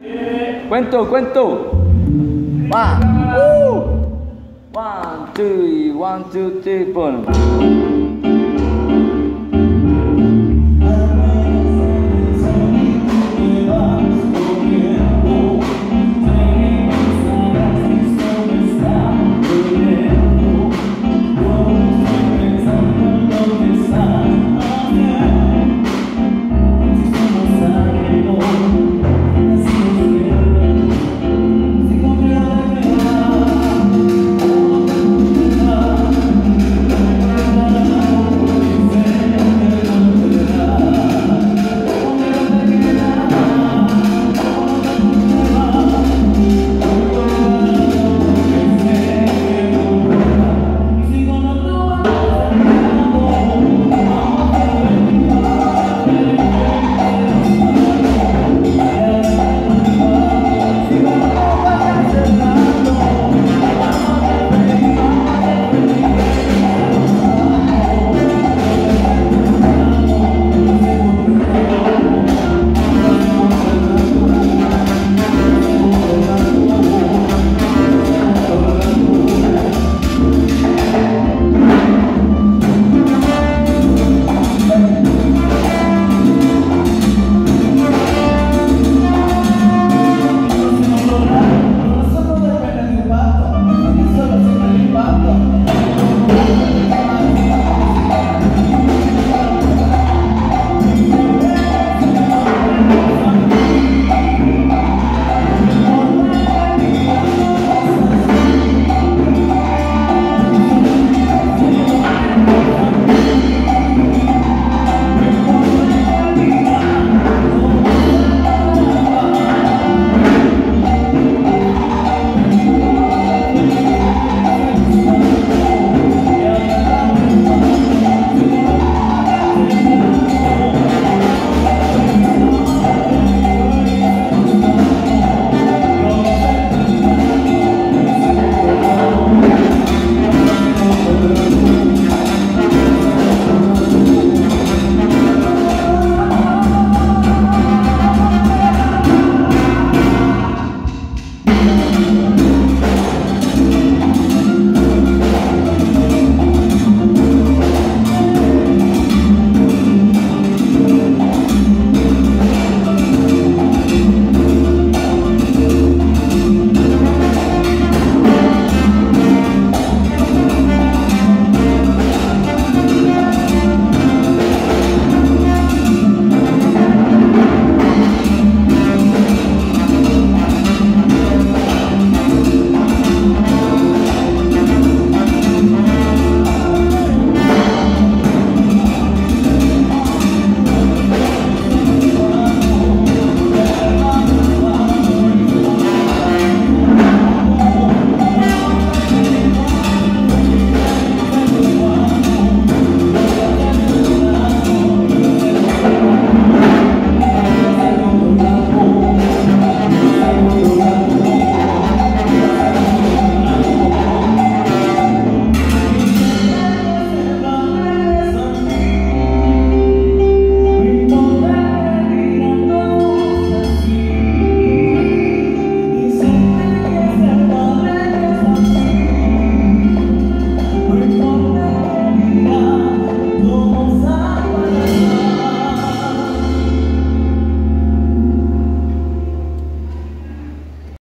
Cuento, cuento. One. Uh. One, two, one, two, three, four.